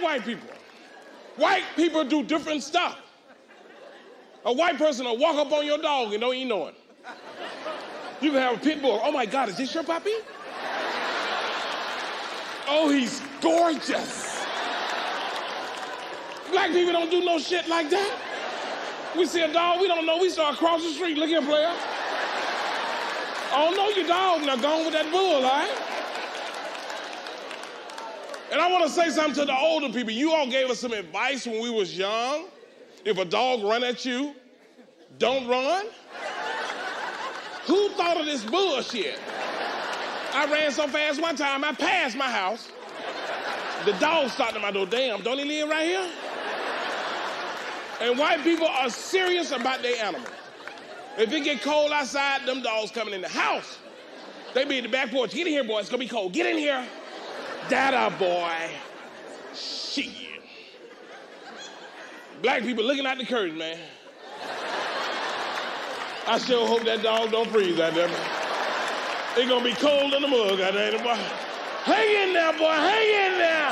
white people. White people do different stuff. A white person will walk up on your dog and don't even know it. You can have a pit bull. Oh my God, is this your puppy? Oh, he's gorgeous. Black people don't do no shit like that. We see a dog we don't know, we start across the street. Look here, don't oh, know your dog. Now go on with that bull, all right? And I want to say something to the older people. You all gave us some advice when we was young. If a dog run at you, don't run. Who thought of this bullshit? I ran so fast one time, I passed my house. The dog stopped at my door. Damn, don't he live right here? And white people are serious about their animals. If it get cold outside, them dogs coming in the house. They be in the back porch. Get in here, boy. It's gonna be cold. Get in here. Dada boy. Shit. Black people looking out the curtain, man. I sure hope that dog don't freeze out there. It's gonna be cold in the mug out there. Hang in there, boy. Hang in there.